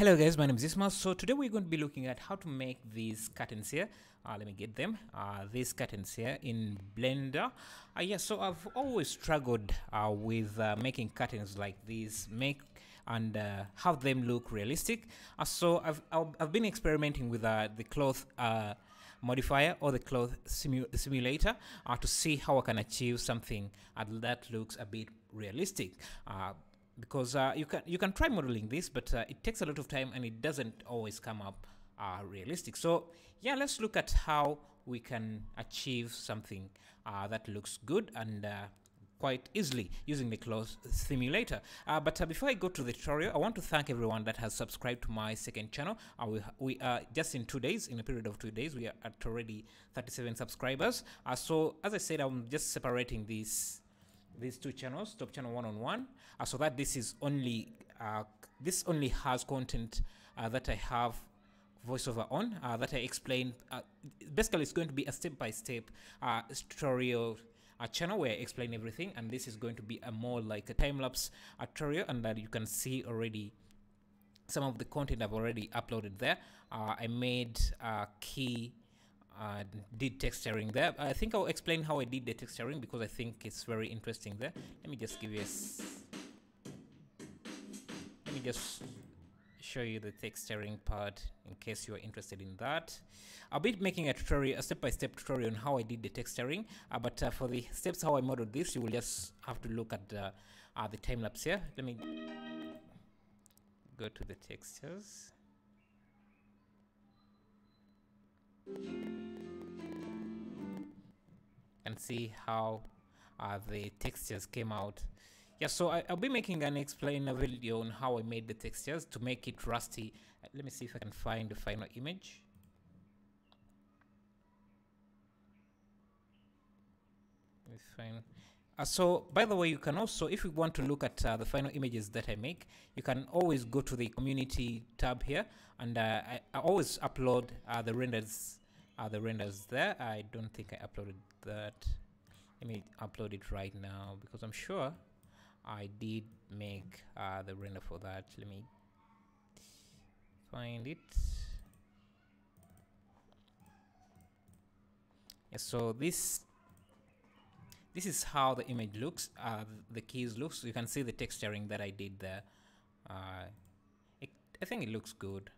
Hello guys, my name is Isma. So today we're going to be looking at how to make these curtains here. Uh, let me get them. Uh, these curtains here in Blender. Uh, yeah, so I've always struggled uh, with uh, making curtains like these, make and uh, have them look realistic. Uh, so I've, I've been experimenting with the cloth modifier or the cloth simu simulator to see how I can achieve something that looks a bit realistic. Uh, because uh, you can you can try modeling this, but uh, it takes a lot of time and it doesn't always come up uh, realistic. So yeah, let's look at how we can achieve something uh, that looks good and uh, quite easily using the cloth simulator. Uh, but uh, before I go to the tutorial, I want to thank everyone that has subscribed to my second channel. Uh, we, we are just in two days, in a period of two days, we are at already 37 subscribers. Uh, so as I said, I'm just separating these these two channels, top channel one on one, uh, so that this is only uh, this only has content uh, that I have voiceover on uh, that I explain. Uh, basically, it's going to be a step by step uh, tutorial. Channel where I explain everything, and this is going to be a more like a time lapse tutorial, and that you can see already some of the content I've already uploaded there. I made key uh, did texturing there. I think I'll explain how I did the texturing because I think it's very interesting there. Let me just give you a let me just show you the texturing part in case you are interested in that. I'll be making a tutorial, a step-by-step -step tutorial on how I did the texturing, uh, but uh, for the steps how I modeled this, you will just have to look at uh, the time lapse here. Let me go to the textures and see how uh, the textures came out. Yeah so I, will be making an explainer video on how I made the textures to make it rusty. Uh, let me see if I can find the final image. Me find uh, so by the way you can also if you want to look at uh, the final images that I make you can always go to the community tab here and uh, I, I, always upload uh, the renders uh, the renders there. I don't think I uploaded that. Let me upload it right now because I'm sure I did make uh, the render for that. Let me find it. So this this is how the image looks uh, the keys looks. You can see the texturing that I did there. Uh, it, I think it looks good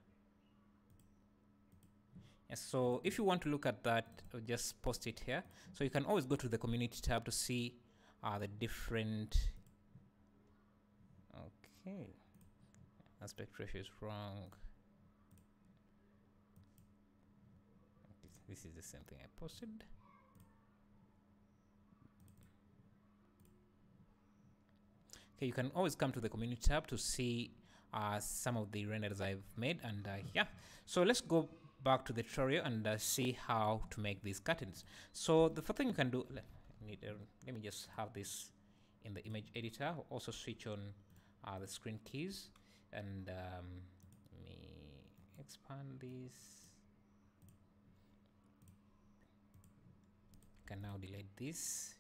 so if you want to look at that uh, just post it here. So you can always go to the community tab to see uh, the different okay aspect ratio is wrong. This is the same thing I posted. Okay you can always come to the community tab to see uh, some of the renders I've made and uh, yeah. So let's go back to the tutorial and uh, see how to make these curtains. So the first thing you can do, let, need, uh, let me just have this in the image editor, also switch on uh, the screen keys and um, let me expand this. can now delete this.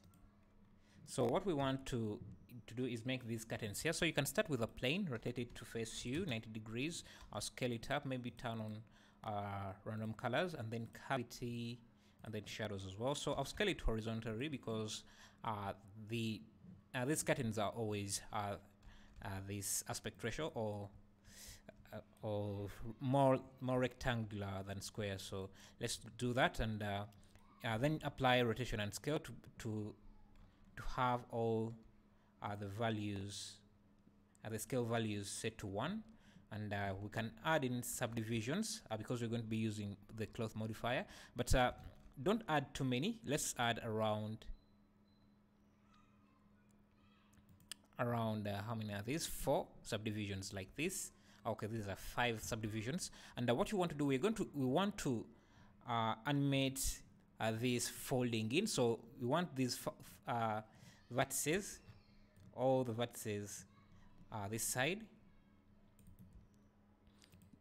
So what we want to to do is make these curtains here. So you can start with a plane, rotate it to face you 90 degrees, or scale it up, maybe turn on uh, random colors and then cavity and then shadows as well. So I'll scale it horizontally because uh, the uh, these curtains are always uh, uh, this aspect ratio or uh, or more more rectangular than square. So let's do that and then apply rotation and scale to to to have all the values the scale values set to one and uh, we can add in subdivisions uh, because we're going to be using the cloth modifier. But uh, don't add too many. Let's add around around uh, how many are these? Four subdivisions like this. Okay these are five subdivisions. And uh, what you want to do we're going to we want to uh, animate this folding in. So we want these vertices. All the vertices this side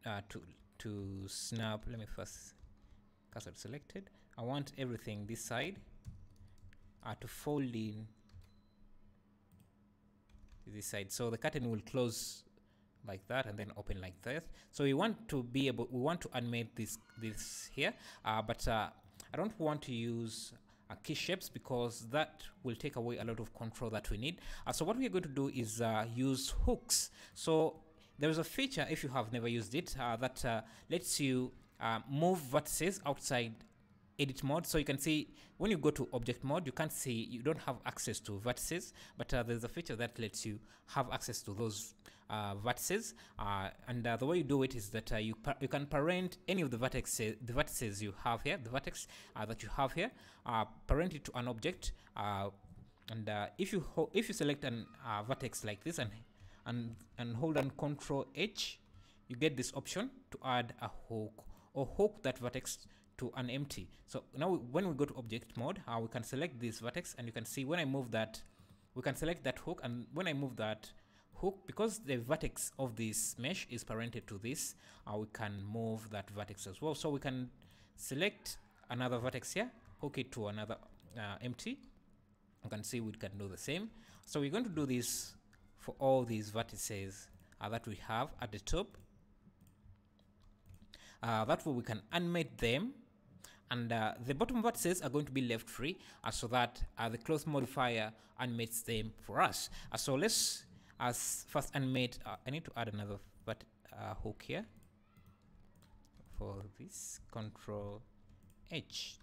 uh, to to snap let me first cursor selected. I want everything this side uh, to fold in this side. So the curtain will close like that and then open like this. So we want to be able we want to animate this this here uh, but uh, I don't want to use uh, key shapes because that will take away a lot of control that we need. Uh, so what we are going to do is uh, use hooks. So there's a feature if you have never used it uh, that uh, lets you uh, move vertices outside edit mode. So you can see when you go to object mode you can't see you don't have access to vertices but uh, there's a feature that lets you have access to those uh, vertices. Uh, and uh, the way you do it is that uh, you you can parent any of the vertices the vertices you have here the vertex that you have here parent it to an object and if you if you select an vertex like this and and and hold on control H you get this option to add a hook or hook that vertex to an empty. So now we, when we go to object mode, uh, we can select this vertex and you can see when I move that, we can select that hook and when I move that hook, because the vertex of this mesh is parented to this, uh, we can move that vertex as well. So we can select another vertex here, hook it to another uh, empty. You can see we can do the same. So we're going to do this for all these vertices uh, that we have at the top. Uh, that way we can animate them and uh, the bottom vertices are going to be left free uh, so that uh, the cloth modifier animates them for us. Uh, so let's as first animate, uh, I need to add another but, uh, hook here for this control H.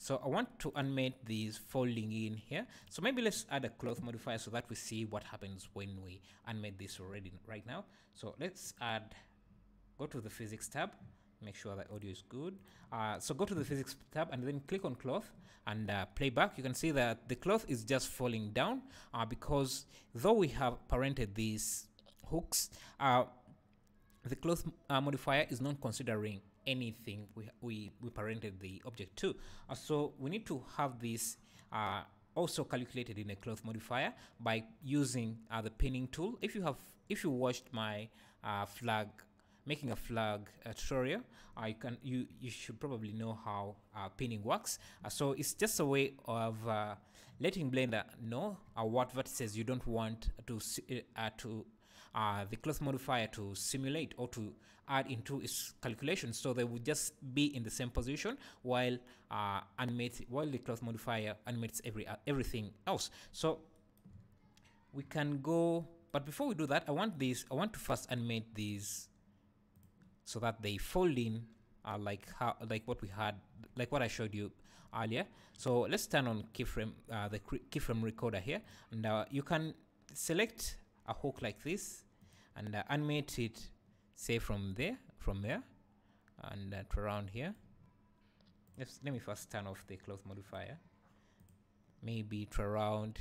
So I want to animate these folding in here. So maybe let's add a cloth modifier so that we see what happens when we animate this already right now. So let's add, go to the physics tab make sure that audio is good. Uh, so go to the physics tab and then click on cloth and uh, playback. You can see that the cloth is just falling down uh, because though we have parented these hooks, uh, the cloth uh, modifier is not considering anything we, we, we parented the object to. Uh, so we need to have this also calculated in a cloth modifier by using the pinning tool. If you have, if you watched my flag making a flag uh, tutorial uh, you can you you should probably know how uh, pinning works uh, so it's just a way of uh, letting blender know uh, what vertices you don't want to to the cloth modifier to simulate or to add into its calculation. So they would just be in the same position while uh, animate while the cloth modifier animates every everything else. So we can go but before we do that I want this I want to first animate these so that they fold in uh, like how like what we had like what I showed you earlier. So let's turn on keyframe uh, the keyframe recorder here. And uh, you can select a hook like this and uh, animate it say from there from there and uh, to around here. Let's let me first turn off the cloth modifier. Maybe to around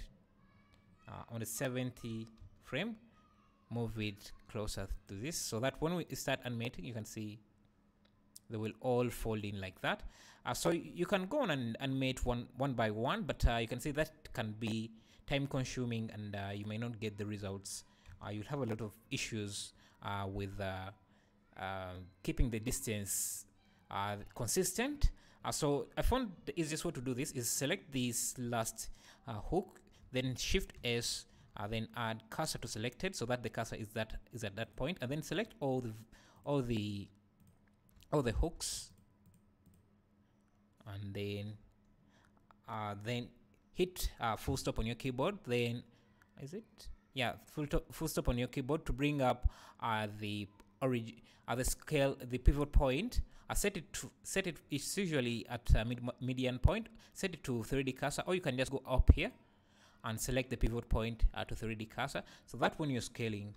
uh, on the 70 frame move it closer to this so that when we start animating you can see they will all fold in like that. Uh, so you can go on and animate one one by one but uh, you can see that can be time consuming and uh, you may not get the results uh, you'll have a lot of issues uh, with uh, keeping the distance consistent. So I found the easiest way to do this is select this last hook then shift S uh, then add cursor to selected so that the cursor is that is at that point and then select all the all the all the hooks. And then uh, then hit uh, full stop on your keyboard then is it? Yeah full, full stop on your keyboard to bring up uh, the origin uh, the scale the pivot point. Uh, set it to set it it's usually at uh, mid median point. Set it to 3d cursor or you can just go up here and select the pivot point uh, to 3D cursor. So that when you're scaling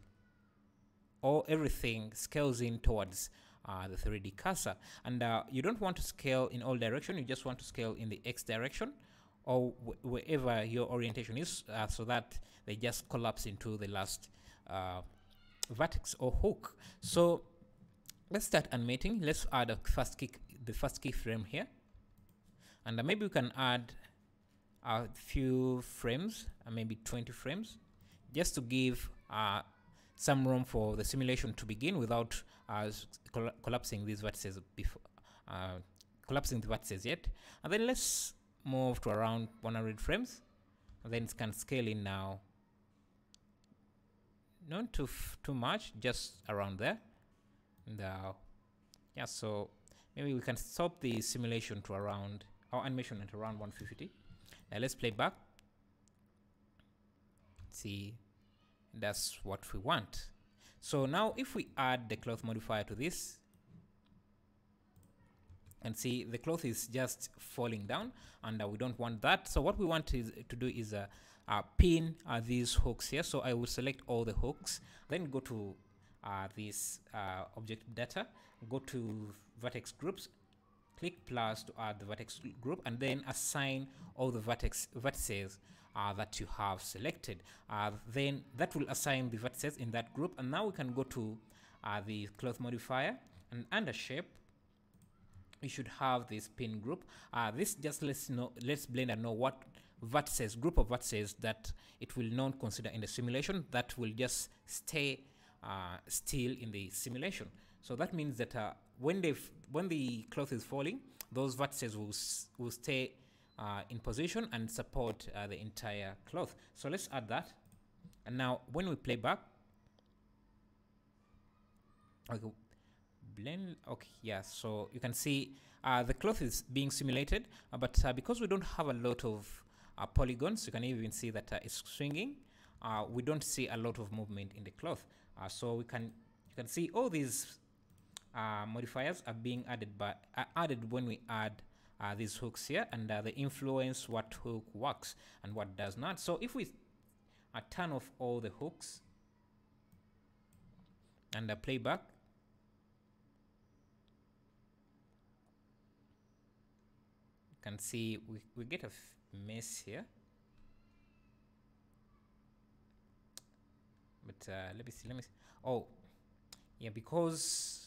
all everything scales in towards uh, the 3D cursor. And uh, you don't want to scale in all direction you just want to scale in the X direction or wherever your orientation is uh, so that they just collapse into the last uh, vertex or hook. So let's start animating let's add a first key the first keyframe here. And uh, maybe we can add a few frames, uh, maybe 20 frames, just to give uh, some room for the simulation to begin without coll collapsing these vertices before uh, collapsing the vertices yet. And then let's move to around 100 frames. Then it can scale in now. Not too too much just around there. And uh, yeah so maybe we can stop the simulation to around our animation at around 150 now let's play back. See. That's what we want. So now if we add the cloth modifier to this and see the cloth is just falling down and uh, we don't want that. So what we want is to do is uh, uh, pin uh, these hooks here. So I will select all the hooks then go to uh, this uh, object data go to vertex groups click plus to add the vertex group and then assign all the vertex vertices that you have selected. Then that will assign the vertices in that group. And now we can go to the cloth modifier and under shape we should have this pin group. Uh, this just lets know let's blender know what vertices group of vertices that it will not consider in the simulation that will just stay uh, still in the simulation. So that means that uh, when they when the cloth is falling those vertices will will stay uh, in position and support uh, the entire cloth. So let's add that. And now when we play back okay blend okay yeah so you can see uh, the cloth is being simulated uh, but uh, because we don't have a lot of uh, polygons you can even see that uh, it's swinging uh, we don't see a lot of movement in the cloth. So we can you can see all these modifiers are being added by added when we add these hooks here and they influence what hook works and what does not. So if we turn off all the hooks and uh, play back you can see we, we get a mess here. But uh, let me see let me see. Oh yeah because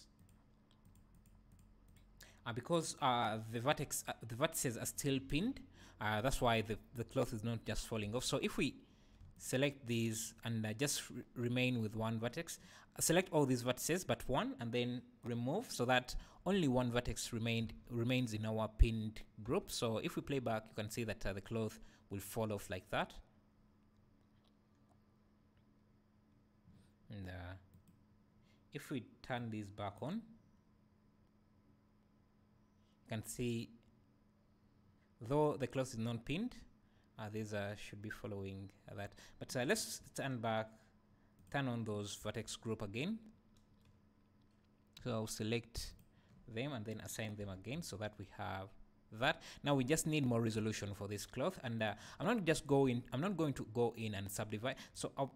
uh, because uh, the vertex uh, the vertices are still pinned uh, that's why the, the cloth is not just falling off. So if we select these and uh, just remain with one vertex. Uh, select all these vertices but one and then remove so that only one vertex remained remains in our pinned group. So if we play back you can see that the cloth will fall off like that. And if we turn these back on you can see though the cloth is not pinned uh, these uh, should be following uh, that. But uh, let's turn back turn on those vertex group again. So I'll select them and then assign them again so that we have that. Now we just need more resolution for this cloth. And uh, I'm not just going I'm not going to go in and subdivide. So I'll,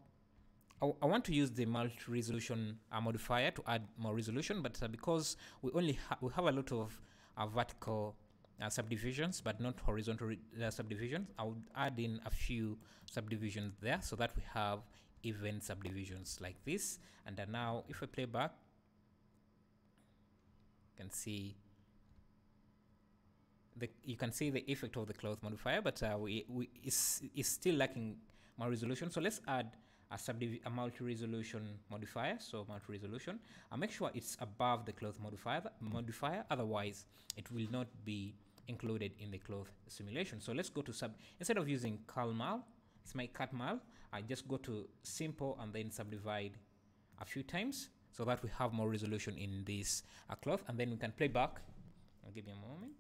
I, I want to use the multi-resolution uh, modifier to add more resolution. But because we only ha we have a lot of uh, vertical uh, subdivisions but not horizontal uh, subdivisions. I would add in a few subdivisions there so that we have even subdivisions like this. And now if I play back you can see the you can see the effect of the cloth modifier but uh, we, we is is still lacking more resolution. So let's add a, subdiv a multi-resolution modifier, so multi-resolution. I make sure it's above the cloth modifier, modifier, otherwise it will not be included in the cloth simulation. So let's go to sub, instead of using Catmull, it's my Catmull, I just go to simple and then subdivide a few times so that we have more resolution in this uh, cloth and then we can play back. I'll give me a moment.